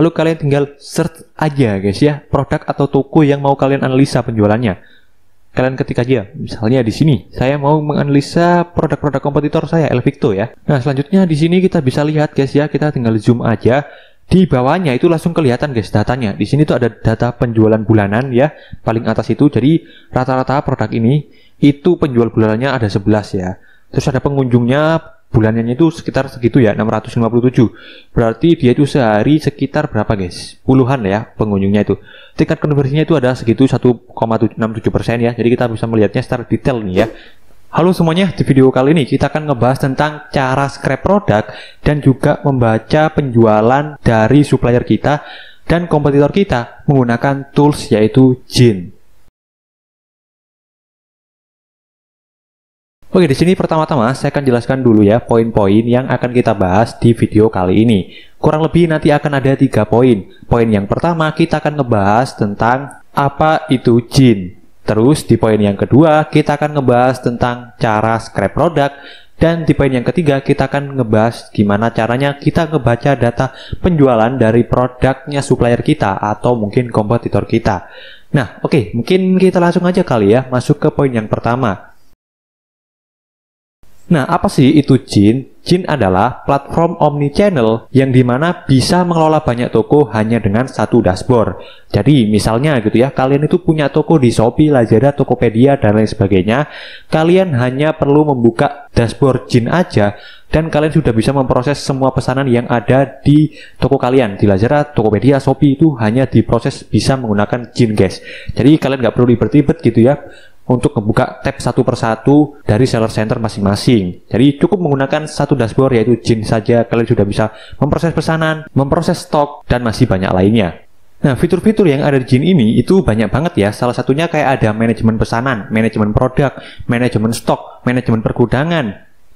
Lalu kalian tinggal search aja guys ya, produk atau toko yang mau kalian analisa penjualannya. Kalian ketik aja, misalnya di sini, saya mau menganalisa produk-produk kompetitor saya, Elvicto ya. Nah, selanjutnya di sini kita bisa lihat guys ya, kita tinggal zoom aja. Di bawahnya itu langsung kelihatan guys datanya. Di sini tuh ada data penjualan bulanan ya, paling atas itu. Jadi rata-rata produk ini itu penjual bulanannya ada 11 ya. Terus ada pengunjungnya bulanannya itu sekitar segitu ya 657 berarti dia itu sehari sekitar berapa guys? Puluhan ya pengunjungnya itu. Tingkat konversinya itu ada segitu 1,67 persen ya. Jadi kita bisa melihatnya secara detail nih ya. Halo semuanya, di video kali ini kita akan ngebahas tentang cara scrap produk dan juga membaca penjualan dari supplier kita dan kompetitor kita menggunakan tools yaitu Jin. Oke, di sini pertama-tama saya akan jelaskan dulu ya poin-poin yang akan kita bahas di video kali ini. Kurang lebih nanti akan ada tiga poin. Poin yang pertama kita akan ngebahas tentang apa itu jin. Terus di poin yang kedua kita akan ngebahas tentang cara scrap produk. Dan di poin yang ketiga kita akan ngebahas gimana caranya kita ngebaca data penjualan dari produknya supplier kita atau mungkin kompetitor kita. Nah, oke, mungkin kita langsung aja kali ya masuk ke poin yang pertama Nah, apa sih itu Jin? Jin adalah platform omni-channel yang di mana bisa mengelola banyak toko hanya dengan satu dashboard. Jadi, misalnya gitu ya, kalian itu punya toko di Shopee, Lazada, Tokopedia, dan lain sebagainya. Kalian hanya perlu membuka dashboard Jin aja, dan kalian sudah bisa memproses semua pesanan yang ada di toko kalian. Di Lazada, Tokopedia, Shopee itu hanya diproses bisa menggunakan Jin, guys. Jadi, kalian nggak perlu ribet-ribet gitu ya untuk membuka tab satu persatu dari seller center masing-masing. Jadi cukup menggunakan satu dashboard yaitu Jin saja kalian sudah bisa memproses pesanan, memproses stok, dan masih banyak lainnya. Nah, fitur-fitur yang ada di Jin ini itu banyak banget ya. Salah satunya kayak ada manajemen pesanan, manajemen produk, manajemen stok, manajemen pergudangan,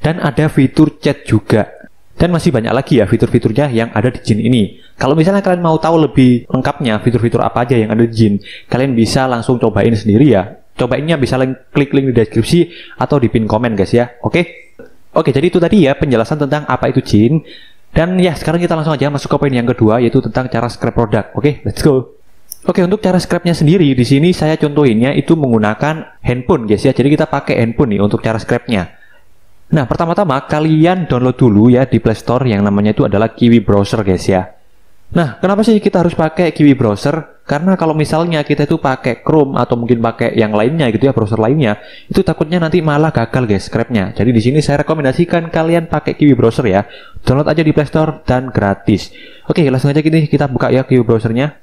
dan ada fitur chat juga. Dan masih banyak lagi ya fitur-fiturnya yang ada di Jin ini. Kalau misalnya kalian mau tahu lebih lengkapnya fitur-fitur apa aja yang ada di Jin, kalian bisa langsung cobain sendiri ya cobainnya bisa link, klik link di deskripsi atau di pin komen guys ya. Oke? Oke, jadi itu tadi ya penjelasan tentang apa itu Jin. Dan ya, sekarang kita langsung aja masuk ke poin yang kedua yaitu tentang cara scrap produk. Oke, let's go. Oke, untuk cara scrapnya sendiri di sini saya contohinnya itu menggunakan handphone guys ya. Jadi kita pakai handphone nih untuk cara scrapnya. Nah, pertama-tama kalian download dulu ya di Play Store yang namanya itu adalah Kiwi Browser guys ya. Nah, kenapa sih kita harus pakai Kiwi Browser? Karena kalau misalnya kita itu pakai Chrome atau mungkin pakai yang lainnya gitu ya, browser lainnya, itu takutnya nanti malah gagal guys scrapnya. Jadi di sini saya rekomendasikan kalian pakai Kiwi Browser ya. Download aja di Play Store dan gratis. Oke, langsung aja gini kita buka ya Kiwi Browsernya.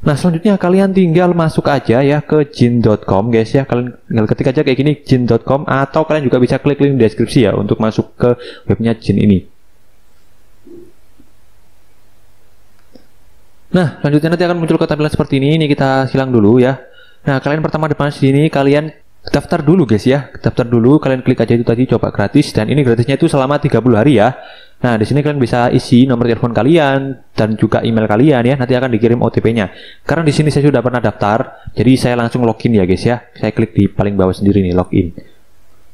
Nah, selanjutnya kalian tinggal masuk aja ya ke jin.com guys ya. Kalian tinggal ketik aja kayak gini jin.com atau kalian juga bisa klik link deskripsi ya untuk masuk ke webnya Jin ini. Nah, selanjutnya nanti akan muncul ke tampilan seperti ini. Ini kita silang dulu ya. Nah, kalian pertama depan sini kalian daftar dulu guys ya. Daftar dulu, kalian klik aja itu tadi coba gratis dan ini gratisnya itu selama 30 hari ya. Nah, di sini kalian bisa isi nomor telepon kalian dan juga email kalian ya. Nanti akan dikirim OTP-nya. Karena di sini saya sudah pernah daftar, jadi saya langsung login ya guys ya. Saya klik di paling bawah sendiri nih login.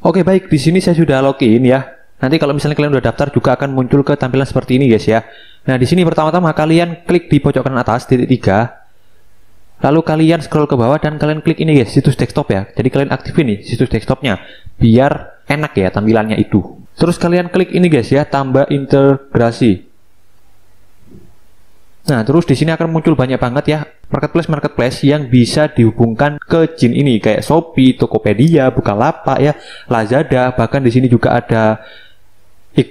Oke, baik. Di sini saya sudah login ya. Nanti kalau misalnya kalian udah daftar juga akan muncul ke tampilan seperti ini guys ya. Nah, di sini pertama-tama kalian klik di pojok kanan atas titik tiga. Lalu kalian scroll ke bawah dan kalian klik ini guys, situs desktop ya. Jadi kalian aktifin nih situs desktopnya biar enak ya tampilannya itu. Terus kalian klik ini guys ya, tambah integrasi. Nah, terus di sini akan muncul banyak banget ya marketplace-marketplace yang bisa dihubungkan ke Jin ini kayak Shopee, Tokopedia, Bukalapak ya, Lazada, bahkan di sini juga ada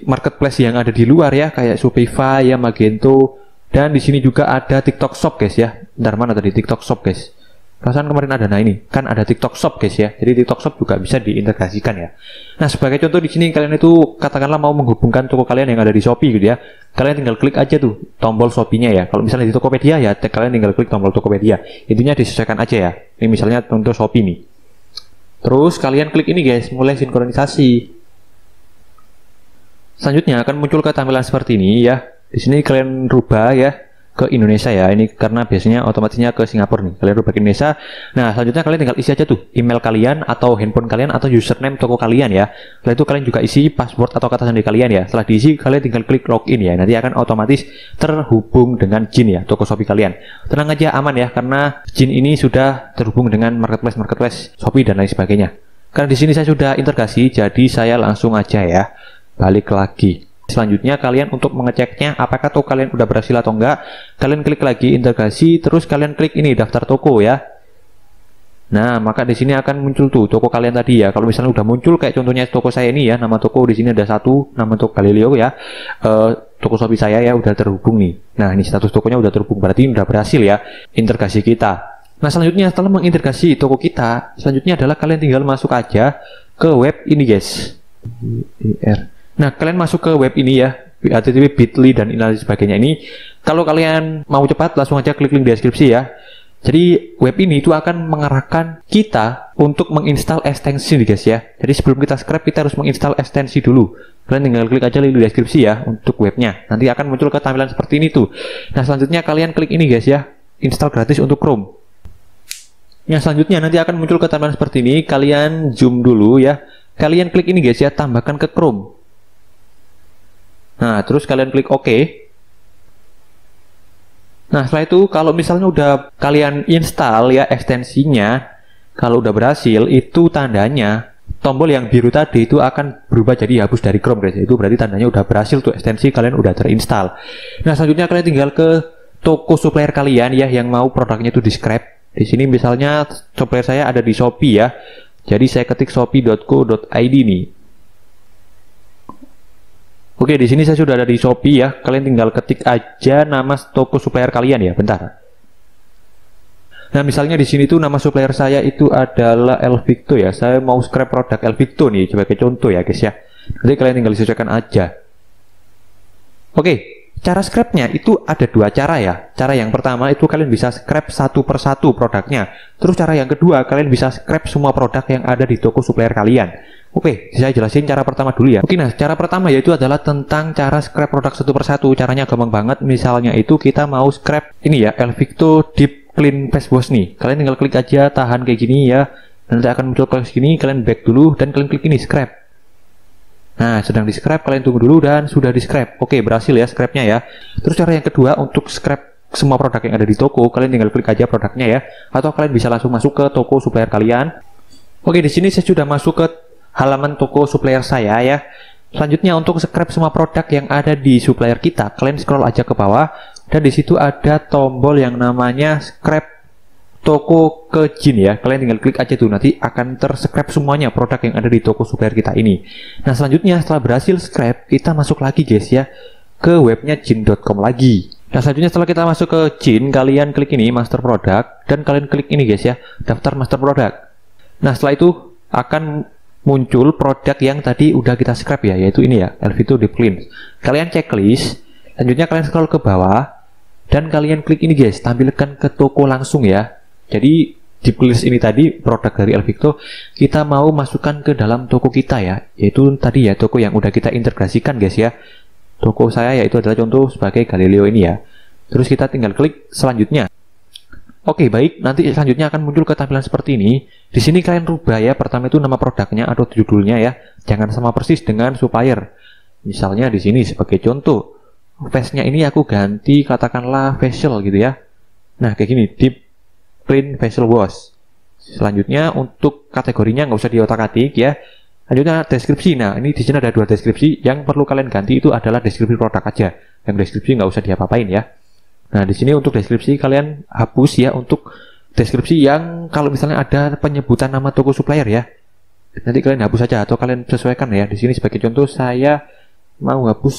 marketplace yang ada di luar ya kayak Shopify ya Magento dan di sini juga ada TikTok Shop guys ya. Bentar mana tadi TikTok Shop guys? Perasaan kemarin ada nah ini kan ada TikTok Shop guys ya. Jadi TikTok Shop juga bisa diintegrasikan ya. Nah sebagai contoh di sini kalian itu katakanlah mau menghubungkan toko kalian yang ada di Shopee gitu ya. Kalian tinggal klik aja tuh tombol Shopee-nya ya. Kalau misalnya di Tokopedia ya kalian tinggal klik tombol Tokopedia. Intinya disesuaikan aja ya. Ini misalnya untuk Shopee nih. Terus kalian klik ini guys, mulai sinkronisasi. Selanjutnya akan muncul ke tampilan seperti ini ya. Di sini kalian rubah ya ke Indonesia ya. Ini karena biasanya otomatisnya ke Singapura nih. Kalian rubah ke Indonesia. Nah, selanjutnya kalian tinggal isi aja tuh email kalian atau handphone kalian atau username toko kalian ya. Setelah itu kalian juga isi password atau kata sandi kalian ya. Setelah diisi, kalian tinggal klik login ya. Nanti akan otomatis terhubung dengan Jin ya, toko Shopee kalian. Tenang aja aman ya karena Jin ini sudah terhubung dengan marketplace marketplace Shopee dan lain sebagainya. Karena di sini saya sudah integrasi, jadi saya langsung aja ya balik lagi. Selanjutnya kalian untuk mengeceknya apakah toko kalian udah berhasil atau enggak, kalian klik lagi integrasi, terus kalian klik ini daftar toko ya. Nah, maka di sini akan muncul tuh toko kalian tadi ya. Kalau misalnya udah muncul kayak contohnya toko saya ini ya, nama toko di sini ada satu, nama toko Galileo ya. Uh, toko Shopee saya ya udah terhubung nih. Nah, ini status tokonya udah terhubung, berarti udah berhasil ya integrasi kita. Nah, selanjutnya setelah mengintegrasi toko kita, selanjutnya adalah kalian tinggal masuk aja ke web ini guys. Nah, kalian masuk ke web ini ya, http bit.ly dan lain sebagainya ini. Kalau kalian mau cepat, langsung aja klik link di deskripsi ya. Jadi web ini itu akan mengarahkan kita untuk menginstal ekstensi nih guys ya. Jadi sebelum kita scrap kita harus menginstal ekstensi dulu. Kalian tinggal klik aja link di deskripsi ya untuk webnya. Nanti akan muncul ke tampilan seperti ini tuh. Nah selanjutnya kalian klik ini guys ya. Install gratis untuk Chrome. Yang selanjutnya nanti akan muncul ke tampilan seperti ini. Kalian zoom dulu ya. Kalian klik ini guys ya, tambahkan ke Chrome. Nah, terus kalian klik OK. Nah, setelah itu kalau misalnya udah kalian install ya ekstensinya, kalau udah berhasil, itu tandanya tombol yang biru tadi itu akan berubah jadi hapus dari Chrome guys. Itu berarti tandanya udah berhasil tuh ekstensi kalian udah terinstall. Nah, selanjutnya kalian tinggal ke toko supplier kalian ya yang mau produknya itu di scrap. Di sini misalnya supplier saya ada di Shopee ya. Jadi saya ketik shopee.co.id nih. Oke, di sini saya sudah ada di Shopee ya. Kalian tinggal ketik aja nama toko supplier kalian ya. Bentar. Nah, misalnya di sini tuh nama supplier saya itu adalah Elvicto ya. Saya mau scrap produk Elvicto nih sebagai contoh ya, guys ya. Nanti kalian tinggal disesuaikan aja. Oke, cara scrapnya itu ada dua cara ya. Cara yang pertama itu kalian bisa scrap satu persatu produknya. Terus cara yang kedua, kalian bisa scrap semua produk yang ada di toko supplier kalian. Oke, saya jelasin cara pertama dulu ya. Oke, nah cara pertama yaitu adalah tentang cara scrap produk satu persatu. Caranya gampang banget. Misalnya itu kita mau scrap ini ya, Elvicto Deep Clean Face Wash nih. Kalian tinggal klik aja, tahan kayak gini ya. Nanti akan muncul kayak gini, kalian back dulu dan kalian klik ini scrap. Nah, sedang di scrap, kalian tunggu dulu dan sudah di scrap. Oke, berhasil ya scrapnya ya. Terus cara yang kedua untuk scrap semua produk yang ada di toko, kalian tinggal klik aja produknya ya. Atau kalian bisa langsung masuk ke toko supplier kalian. Oke, di sini saya sudah masuk ke halaman toko supplier saya ya. Selanjutnya untuk scrap semua produk yang ada di supplier kita, kalian scroll aja ke bawah dan di situ ada tombol yang namanya scrap toko ke Jin ya. Kalian tinggal klik aja tuh nanti akan terscrap semuanya produk yang ada di toko supplier kita ini. Nah, selanjutnya setelah berhasil scrap, kita masuk lagi guys ya ke webnya jin.com lagi. Nah, selanjutnya setelah kita masuk ke Jin, kalian klik ini master product dan kalian klik ini guys ya, daftar master product. Nah, setelah itu akan muncul produk yang tadi udah kita scrap ya, yaitu ini ya, Elvito Deep Clean. Kalian checklist, selanjutnya kalian scroll ke bawah, dan kalian klik ini guys, tampilkan ke toko langsung ya. Jadi di list ini tadi produk dari Elvito kita mau masukkan ke dalam toko kita ya, yaitu tadi ya toko yang udah kita integrasikan guys ya. Toko saya yaitu adalah contoh sebagai Galileo ini ya. Terus kita tinggal klik selanjutnya. Oke, baik. Nanti selanjutnya akan muncul ke tampilan seperti ini. Di sini kalian rubah ya. Pertama itu nama produknya atau judulnya ya. Jangan sama persis dengan supplier. Misalnya di sini sebagai contoh. Face-nya ini aku ganti katakanlah facial gitu ya. Nah, kayak gini. Deep Clean Facial Wash. Selanjutnya untuk kategorinya nggak usah diotak-atik ya. Lanjutnya deskripsi. Nah, ini di sini ada dua deskripsi. Yang perlu kalian ganti itu adalah deskripsi produk aja. Yang deskripsi nggak usah diapa-apain ya. Nah, di sini untuk deskripsi kalian hapus ya untuk deskripsi yang kalau misalnya ada penyebutan nama toko supplier ya. Nanti kalian hapus saja atau kalian sesuaikan ya. Di sini sebagai contoh saya mau hapus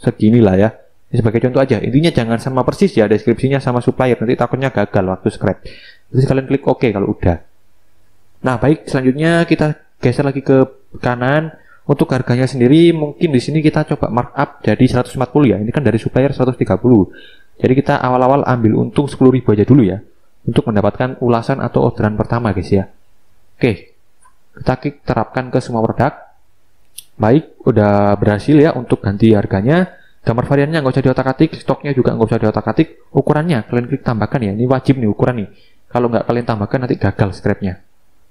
segini lah ya. Ini sebagai contoh aja. Intinya jangan sama persis ya deskripsinya sama supplier. Nanti takutnya gagal waktu scrap. Terus kalian klik OK kalau udah. Nah, baik. Selanjutnya kita geser lagi ke kanan. Untuk harganya sendiri mungkin di sini kita coba markup jadi 140 ya. Ini kan dari supplier 130. Jadi kita awal-awal ambil untung 10.000 aja dulu ya. Untuk mendapatkan ulasan atau orderan pertama guys ya. Oke. Kita klik terapkan ke semua produk. Baik, udah berhasil ya untuk ganti harganya. gambar variannya nggak usah diotak-atik, stoknya juga nggak usah diotak-atik, ukurannya kalian klik tambahkan ya, ini wajib nih ukuran nih. Kalau nggak kalian tambahkan nanti gagal scrapnya.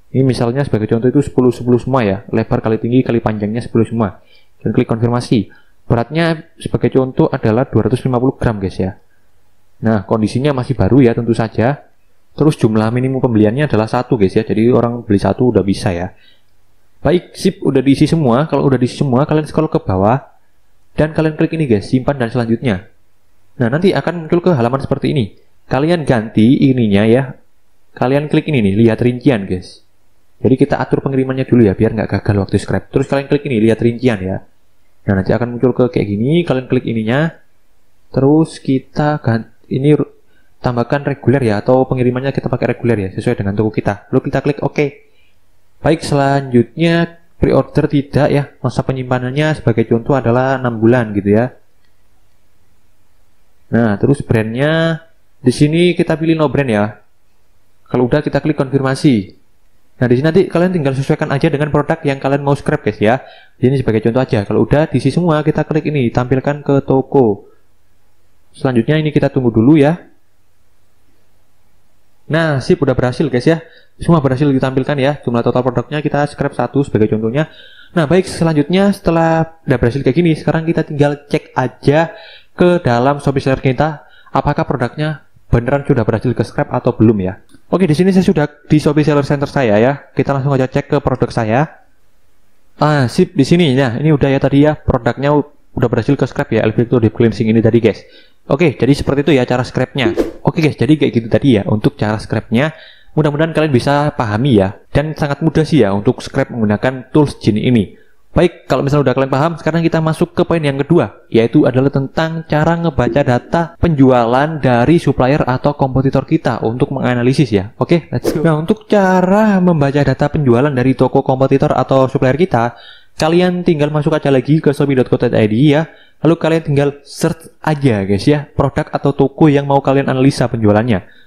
Ini misalnya sebagai contoh itu 10-10 semua ya, lebar kali tinggi kali panjangnya 10 semua. Dan klik konfirmasi. Beratnya sebagai contoh adalah 250 gram guys ya. Nah, kondisinya masih baru ya tentu saja. Terus jumlah minimum pembeliannya adalah satu guys ya, jadi orang beli satu udah bisa ya. Baik, sip, udah diisi semua. Kalau udah diisi semua, kalian scroll ke bawah. Dan kalian klik ini guys, simpan dan selanjutnya. Nah, nanti akan muncul ke halaman seperti ini. Kalian ganti ininya ya. Kalian klik ini nih, lihat rincian guys. Jadi kita atur pengirimannya dulu ya, biar nggak gagal waktu scrap. Terus kalian klik ini, lihat rincian ya. Nah, nanti akan muncul ke kayak gini, kalian klik ininya. Terus kita ganti, ini tambahkan reguler ya, atau pengirimannya kita pakai reguler ya, sesuai dengan toko kita. Lalu kita klik OK. Baik, selanjutnya pre-order tidak ya, masa penyimpanannya sebagai contoh adalah 6 bulan gitu ya. Nah, terus brandnya di sini kita pilih no brand ya. Kalau udah kita klik konfirmasi. Nah, di sini nanti kalian tinggal sesuaikan aja dengan produk yang kalian mau scrap guys ya. Ini sebagai contoh aja. Kalau udah diisi semua, kita klik ini, tampilkan ke toko. Selanjutnya ini kita tunggu dulu ya. Nah, sip udah berhasil guys ya. Semua berhasil ditampilkan ya. Jumlah total produknya kita scrap satu sebagai contohnya. Nah, baik selanjutnya setelah udah berhasil kayak gini, sekarang kita tinggal cek aja ke dalam Shopee Seller kita apakah produknya beneran sudah berhasil ke scrap atau belum ya. Oke, di sini saya sudah di Shopee Seller Center saya ya. Kita langsung aja cek ke produk saya. Ah, sip di sini ya. Ini udah ya tadi ya produknya udah berhasil ke scrap ya Elvito Deep Cleansing ini tadi guys. Oke, jadi seperti itu ya cara scrapnya. Oke guys, jadi kayak gitu tadi ya untuk cara scrapnya. Mudah-mudahan kalian bisa pahami ya. Dan sangat mudah sih ya untuk scrap menggunakan tools Jin ini. Baik, kalau misalnya udah kalian paham, sekarang kita masuk ke poin yang kedua, yaitu adalah tentang cara ngebaca data penjualan dari supplier atau kompetitor kita untuk menganalisis ya. Oke, let's go. Nah, untuk cara membaca data penjualan dari toko kompetitor atau supplier kita, kalian tinggal masuk aja lagi ke shopee.co.id ya. Lalu kalian tinggal search aja guys ya, produk atau toko yang mau kalian analisa penjualannya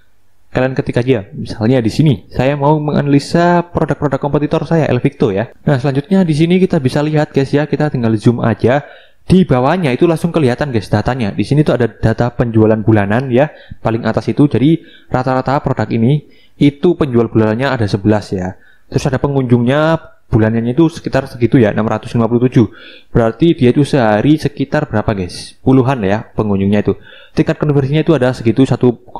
kalian ketik aja. Misalnya di sini, saya mau menganalisa produk-produk kompetitor saya, Elvicto ya. Nah, selanjutnya di sini kita bisa lihat guys ya, kita tinggal zoom aja. Di bawahnya itu langsung kelihatan guys datanya. Di sini tuh ada data penjualan bulanan ya, paling atas itu. Jadi rata-rata produk ini itu penjual bulanannya ada 11 ya. Terus ada pengunjungnya bulanannya itu sekitar segitu ya 657 berarti dia itu sehari sekitar berapa guys? Puluhan ya pengunjungnya itu. Tingkat konversinya itu ada segitu 1,67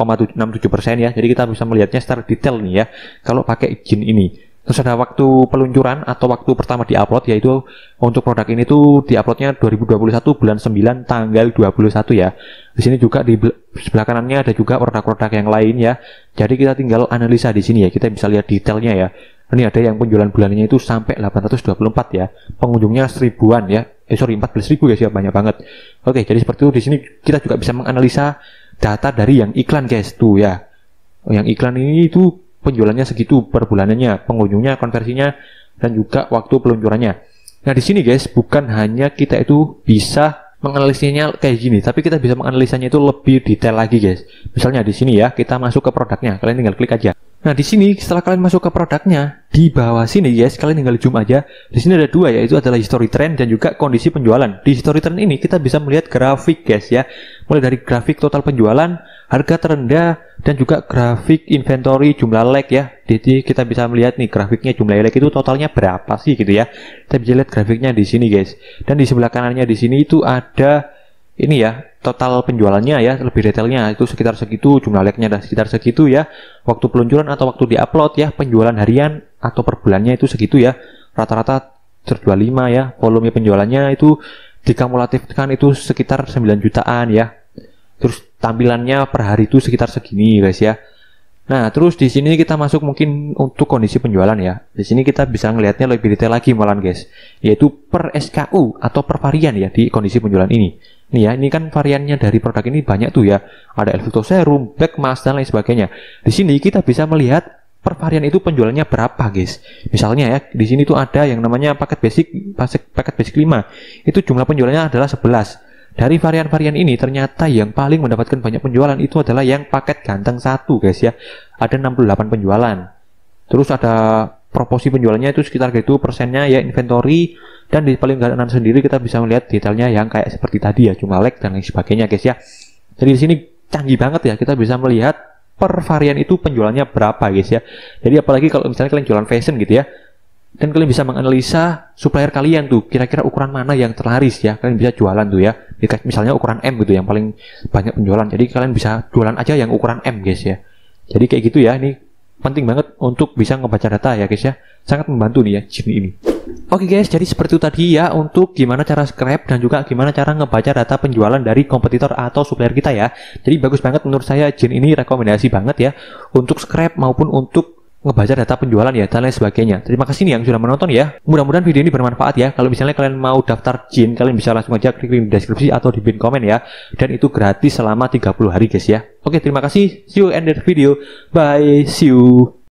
persen ya. Jadi kita bisa melihatnya secara detail nih ya kalau pakai izin ini. Terus ada waktu peluncuran atau waktu pertama diupload yaitu untuk produk ini tuh diuploadnya 2021 bulan 9 tanggal 21 ya. Di sini juga di sebelah kanannya ada juga produk-produk yang lain ya. Jadi kita tinggal analisa di sini ya kita bisa lihat detailnya ya ini ada yang penjualan bulannya itu sampai 824 ya. Pengunjungnya seribuan ya. Eh sorry 14 ribu guys ya banyak banget. Oke jadi seperti itu di sini kita juga bisa menganalisa data dari yang iklan guys tuh ya. Yang iklan ini itu penjualannya segitu per bulannya, pengunjungnya, konversinya dan juga waktu peluncurannya. Nah di sini guys bukan hanya kita itu bisa menganalisanya kayak gini, tapi kita bisa menganalisanya itu lebih detail lagi guys. Misalnya di sini ya, kita masuk ke produknya, kalian tinggal klik aja. Nah, di sini setelah kalian masuk ke produknya, di bawah sini guys, kalian tinggal zoom aja. Di sini ada dua yaitu adalah history trend dan juga kondisi penjualan. Di history trend ini kita bisa melihat grafik guys ya. Mulai dari grafik total penjualan, harga terendah dan juga grafik inventory jumlah leg ya. Jadi kita bisa melihat nih grafiknya jumlah leg itu totalnya berapa sih gitu ya. Kita bisa lihat grafiknya di sini guys. Dan di sebelah kanannya di sini itu ada ini ya total penjualannya ya lebih detailnya. Itu sekitar segitu jumlah like-nya ada sekitar segitu ya. Waktu peluncuran atau waktu diupload ya penjualan harian atau per bulannya itu segitu ya. Rata-rata terjual 5 ya volume penjualannya itu dikamulatifkan itu sekitar 9 jutaan ya. Terus tampilannya per hari itu sekitar segini guys ya. Nah, terus di sini kita masuk mungkin untuk kondisi penjualan ya. Di sini kita bisa ngelihatnya lebih detail lagi malah guys, yaitu per SKU atau per varian ya di kondisi penjualan ini. Nih ya, ini kan variannya dari produk ini banyak tuh ya. Ada Elvito Serum, Black Mask, dan lain sebagainya. Di sini kita bisa melihat per varian itu penjualannya berapa guys. Misalnya ya, di sini tuh ada yang namanya paket basic, paket basic 5. Itu jumlah penjualannya adalah 11. Dari varian-varian ini ternyata yang paling mendapatkan banyak penjualan itu adalah yang paket ganteng satu guys ya. Ada 68 penjualan. Terus ada proporsi penjualannya itu sekitar gitu persennya ya inventory dan di paling kanan sendiri kita bisa melihat detailnya yang kayak seperti tadi ya cuma like dan lain sebagainya guys ya. Jadi di sini canggih banget ya kita bisa melihat per varian itu penjualannya berapa guys ya. Jadi apalagi kalau misalnya kalian jualan fashion gitu ya dan kalian bisa menganalisa supplier kalian tuh kira-kira ukuran mana yang terlaris ya kalian bisa jualan tuh ya. Misalnya ukuran M gitu yang paling banyak penjualan. Jadi kalian bisa jualan aja yang ukuran M guys ya. Jadi kayak gitu ya ini penting banget untuk bisa ngebaca data ya guys ya sangat membantu nih ya Jin ini Oke okay guys, jadi seperti itu tadi ya untuk gimana cara scrap dan juga gimana cara ngebaca data penjualan dari kompetitor atau supplier kita ya. Jadi bagus banget menurut saya Jin ini rekomendasi banget ya untuk scrap maupun untuk ngebaca data penjualan ya dan lain sebagainya. Terima kasih nih yang sudah menonton ya. Mudah-mudahan video ini bermanfaat ya. Kalau misalnya kalian mau daftar Jin, kalian bisa langsung aja klik link deskripsi atau di pin komen ya. Dan itu gratis selama 30 hari guys ya. Oke, terima kasih. See you in the video. Bye. See you.